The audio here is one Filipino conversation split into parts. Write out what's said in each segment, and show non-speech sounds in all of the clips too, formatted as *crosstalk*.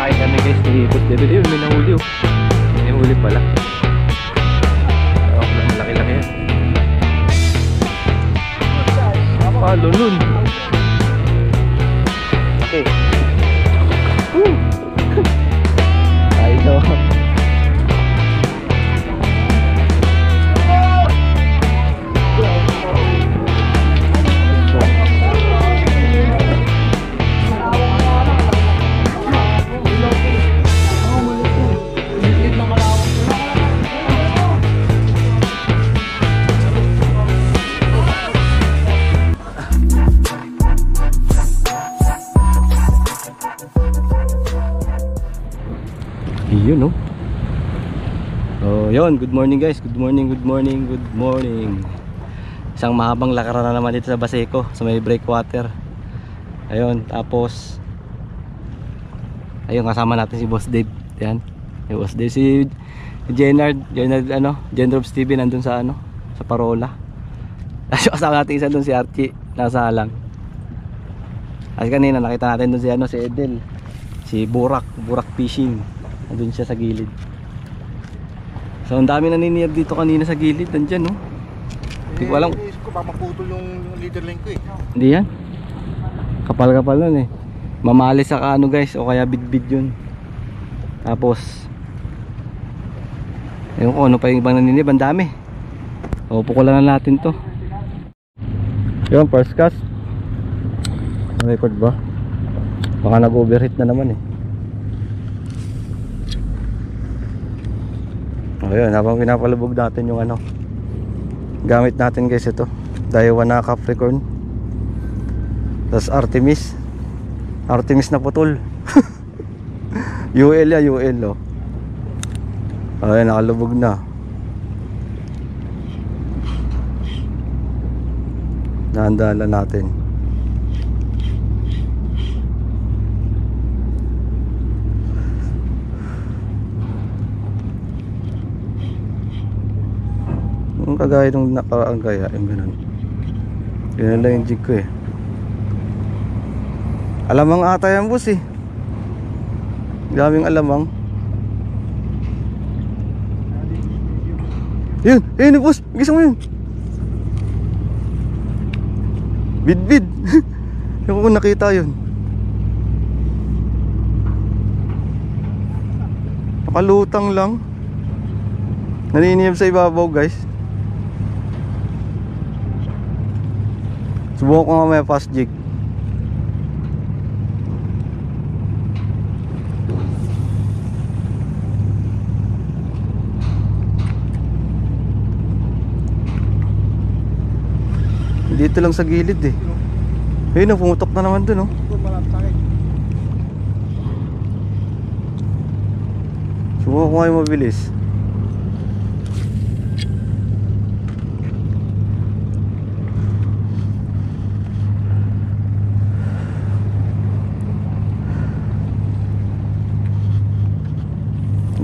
Kakain kami guys ni Boss Devil. Yun, may nahuli oh. May nahuli pala. Oh, malaki-laki yan. Palo nun. Okay. Woo! *laughs* Ay, no. Yun, no? So, yun. Good morning, guys. Good morning, good morning, good morning. Isang mahabang lakaran na naman dito sa Baseco, sa may breakwater. Ayun, tapos ayun, kasama natin si Boss Dave. Yan. Si Boss Dave, si Jenard, Jenard, ano, Jenard Stevie nandun sa, ano, sa Parola. Tapos *laughs* kasama natin isa dun si Archie, nasa lang. Kasi kanina nakita natin dun si, ano, si Edel. Si Burak, Burak Fishing. Nandun siya sa gilid. So ang dami naniniyab dito kanina sa gilid, nandyan no. Hindi ko alam. Iniisip ko, baka maputol yung leader link ko eh. Hindi yan. Kapal-kapal nun eh. Mamali sa ano guys o kaya bidbid yun. Tapos Ayun ko ano pa yung ibang naniniyab, ang dami. O pukulan na natin to. Yun, first cast. Record ba? Baka nag-overheat na naman eh. Ayun, habang pinapalubog natin yung ano Gamit natin guys ito Daiwa na Capricorn. Tapos Artemis. Artemis na putol. *laughs* UL ya, UL oh. Ayun, nakalubog na. Nahandala natin Yung kagaya nung nakaraang kaya, yung ganun. Yun lang yung jig ko eh. Alamang ata yan boss eh. Daming alamang. Yun, yun boss. Gisa mo yun. Bid bid. *laughs* Yung ko nakita yun. Nakalutang lang. Naniniyab sa ibabaw guys. Subukan ko mamaya fast jig. Dito lang sa gilid eh. Ayun, pumutok na naman dun oh. Subukan ko ngayon mabilis.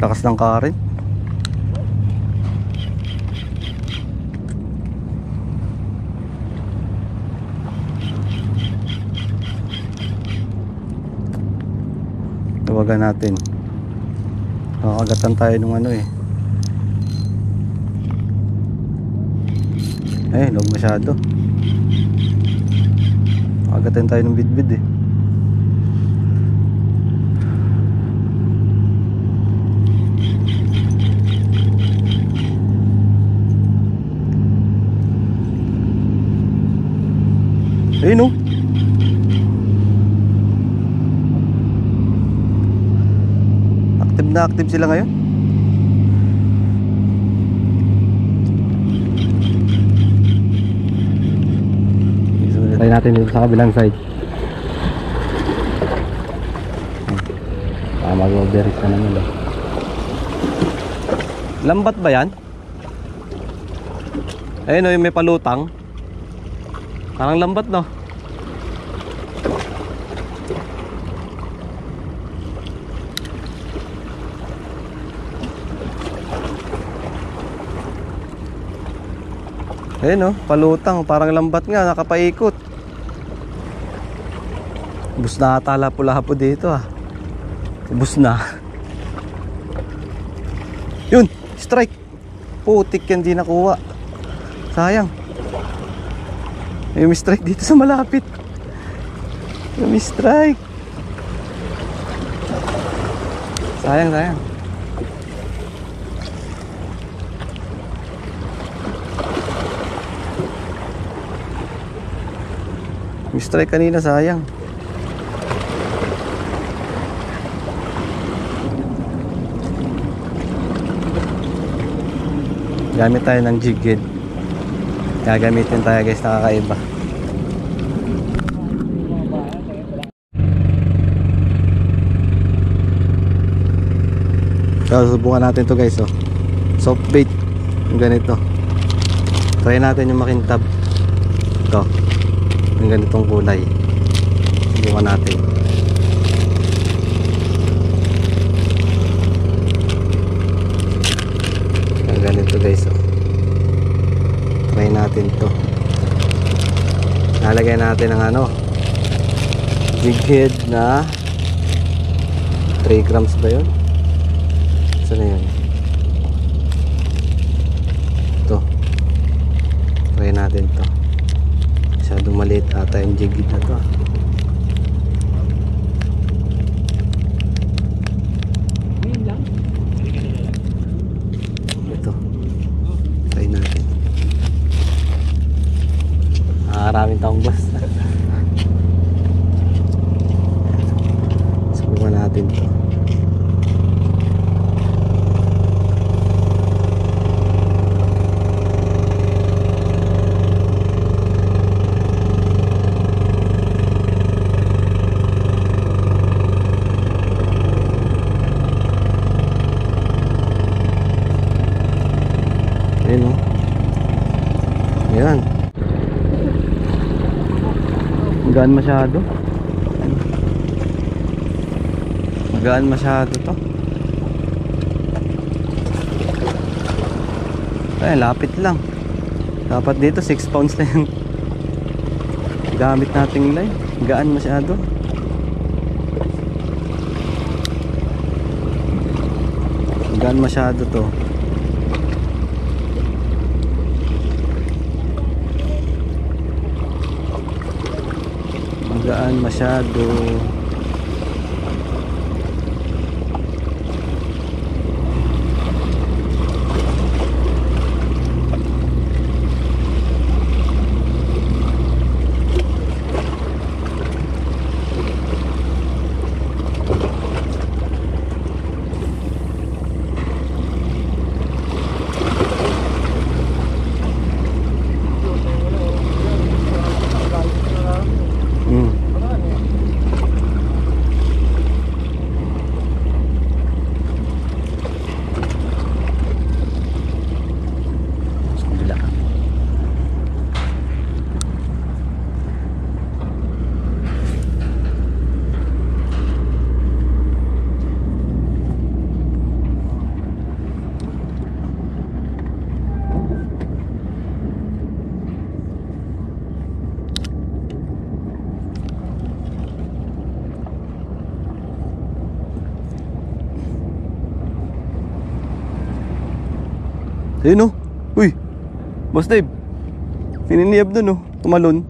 Lakas ng current. Tawagan natin. Nakakagatan tayo nung ano eh. Eh, huwag masyado. Nakakagatan tayo ng bidbid eh. Ayun oh. Active na active sila ngayon. Try natin dito sa kabilang side. Ah, mag-overheat na naman eh. Lambat ba yan? Ayun o, yung may palutang. Parang lambat no. Ayun oh, palutang, parang lambat nga, nakapaikot. Bus na atala pula po dito ah. Ubus na. *laughs* Yun! Strike! Putik yan di nakuha. Sayang. May strike dito sa malapit. May strike. Sayang, sayang. Strike kanina, sayang. Gamit tayo ng jig head. Gagamitin tayo guys, nakakaiba. So, subukan natin to guys, oh. Soft bait. Ganito. Try natin yung makintab. Ito. Yung ganitong kulay. Subukan natin. Yung ganito guys, oh. Try natin to. Nalagay natin ng ano. Jig na 3 grams ba yun? Saan na yun? Ito. Try natin maliit ata yung jigid na to. Magaan masyado. Magaan masyado to. Ay, lapit lang. Dapat dito 6 pounds na yung gamit nating line. Gaan masyado. Gaan masyado to. Magaan masyado Ayun o. Uy. Boss Dave. Pininiyab dun o. Tumalon.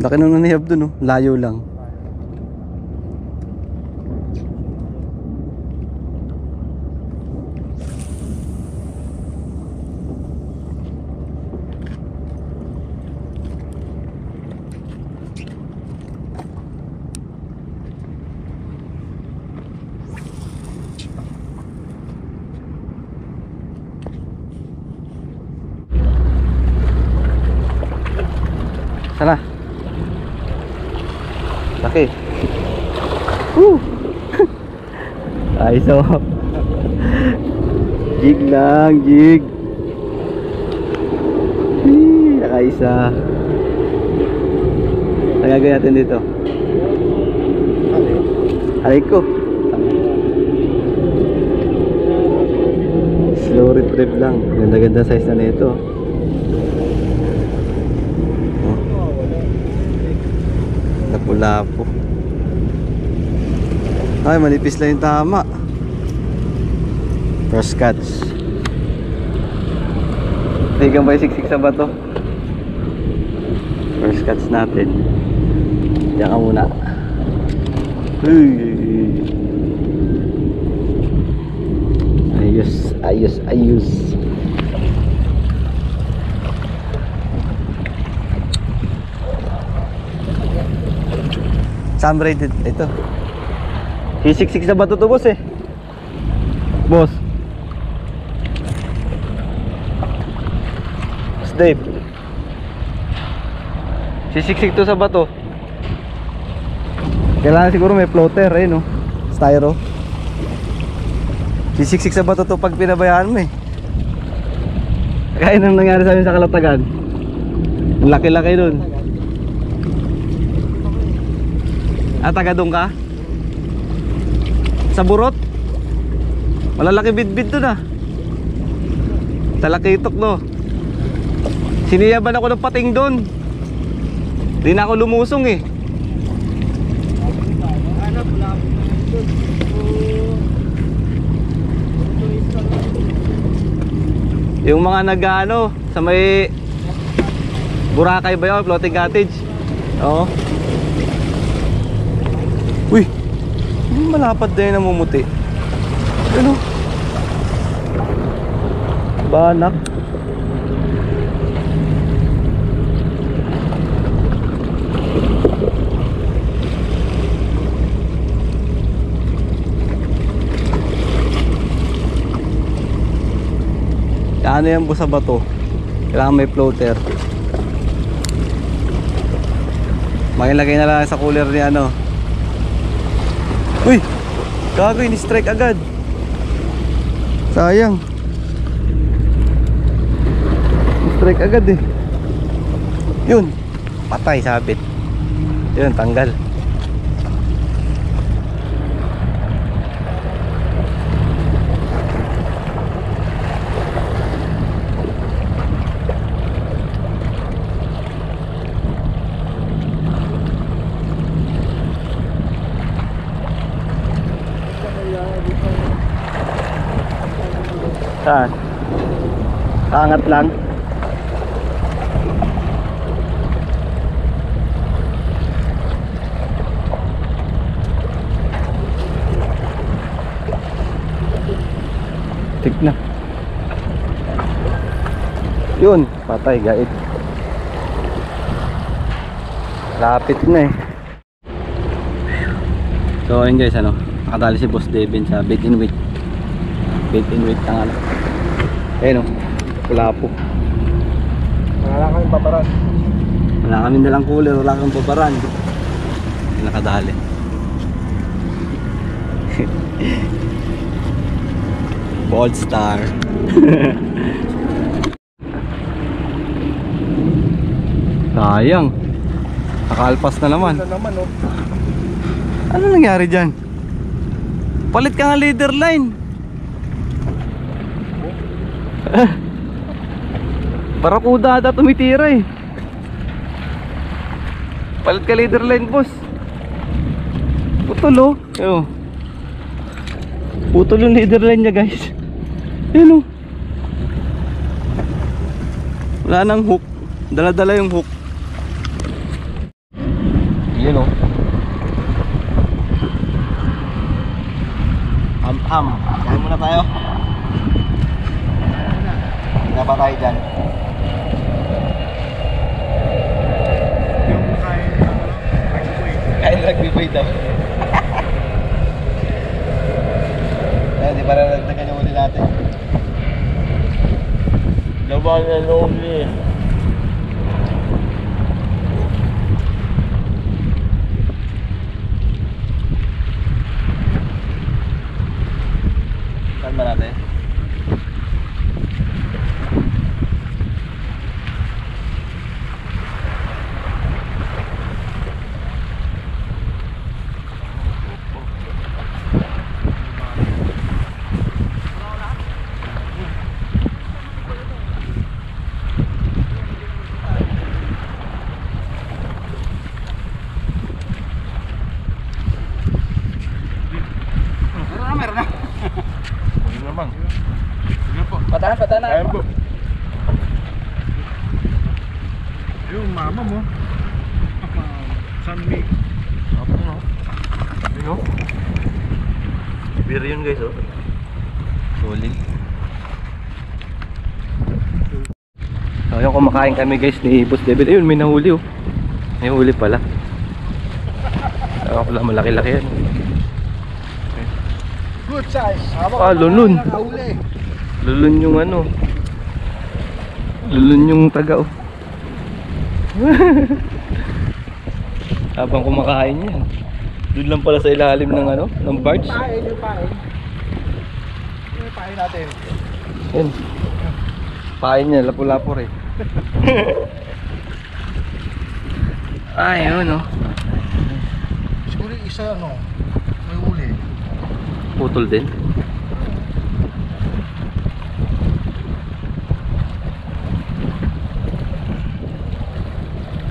Laki nung naniyab dun o. Layo lang. Laki. Woo! *laughs* Ay, so. *laughs* jig lang, jig. Hii, nakaisa. Ang gagawin natin dito? Aray ko. rev lang. Ganda-ganda size na nito. Oh. Lapu-lapu. Ay, manipis lang yung tama. First catch. Tigang ba yung siksik sa bato? First catch natin. Diyan ka muna. Ayos, ayos, ayos. Sam rated ito. Sisiksik sa bato to boss eh. Boss. Boss Dave. Sisiksik to sa bato. Kailangan siguro may floater eh no. Styro. Sisiksik sa bato to pag pinabayaan mo eh. Kaya nang nangyari sa amin sa Kalatagan. Ang laki-laki nun. Ah, taga doon ka? Sa burot? Malalaki bidbid doon ah. Talakitok no. Siniyaban ako ng pating doon. Di na ako lumusong eh. Yung mga nag-ano sa may Boracay ba yun? Floating cottage? Oo. Uy! Malapad din namumuti. Ano? Banak. Ano yan po sa bato? Kailangan may floater. Makilagay na lang sa cooler ni ano. Uy! Gago, ini-strike agad. Sayang. Strike agad eh. Yun. Patay sabit. Yun, tanggal. Saan? Angat lang. Tik na. Yun, patay gait. Lapit na eh. So ayun guys ano, nakadali si Boss Devin sa bait in wait. Bait in wait ng ano. Ayun o, wala po. Wala kami paparan. Wala kami dalang cooler, wala kang paparan. Nakadali. *laughs* Bold star. *laughs* Sayang. Nakalpas na naman. Ano naman oh. Ano nangyari dyan? Palit ka nga leader line. *laughs* Para kuda ata tumitira eh. Palit ka leader line boss. Putol oh. Ayun. Putol yung leader line niya guys. Ayun oh. Wala nang hook. Dala-dala yung hook. Yun oh. Am-am. Kain muna tayo. Hindi ba tayo dyan? Yung kain. Kain rugby boy daw. Eh, di ba naragdagan yung uli natin? Laban na loob niya. Saan ba natin? Malamang. Sige po. Patahan, patahan na. Ayan po. Yung mama mo. San Mig. Apa no? Ano? Beer yun guys oh. Solid. So yung kumakain kami guys ni Boss David. Ayun may nahuli oh. May huli pala. Ako pala malaki-laki yan. Good size. Ah. Nakahuli. Lulun yung ano. Lulun yung taga oh. *laughs* Habang kumakain yan. Doon lang pala sa ilalim ng ano, ng barge. Pain yung pain. Yung pain natin. Yun. Pain niya, lapu-lapo rin. *laughs* Ay, yun oh. Siguro yung isa ano, may huli. Putol din.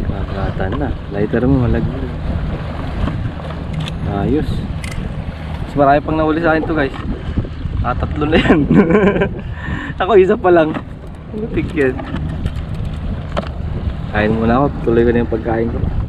Magatan na. Lighter mo, malagyan. Ayos. Mas marami pang nahuli sa akin to guys. Ah, tatlo na yan. *laughs* ako isa pa lang. Lutik yan. Kain muna ako. Tuloy ko na yung pagkain ko.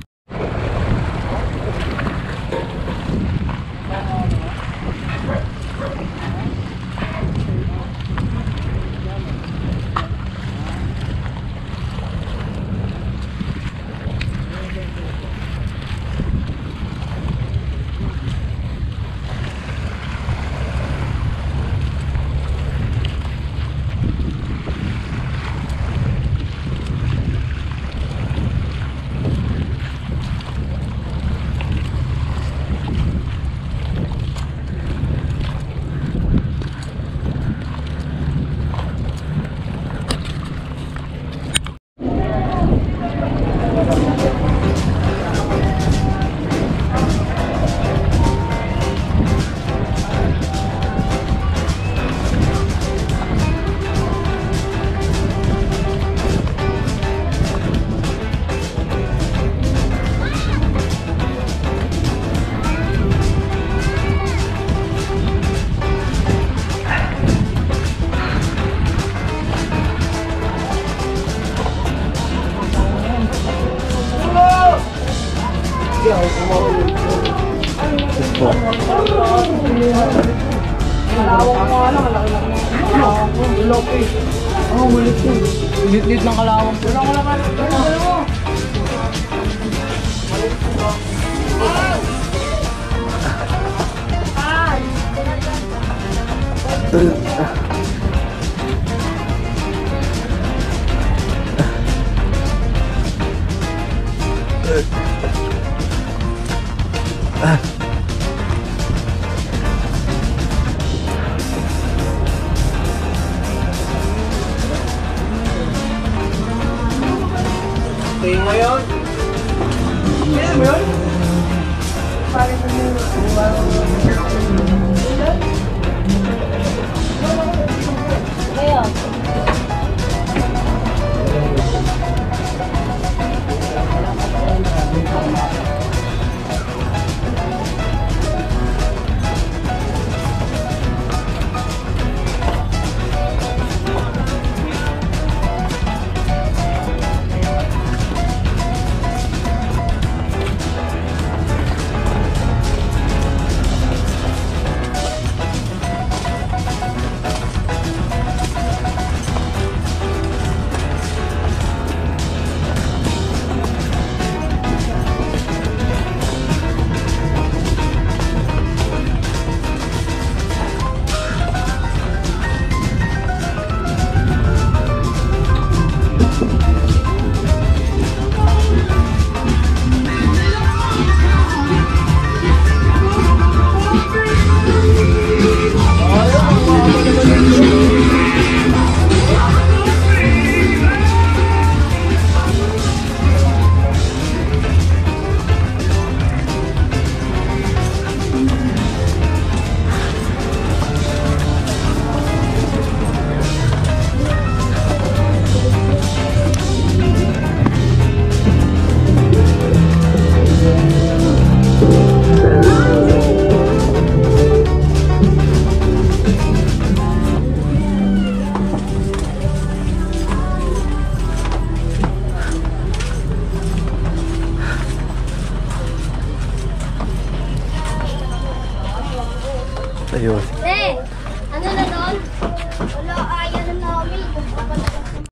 Lit-lit ng kalawang. Tingin